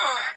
Ugh.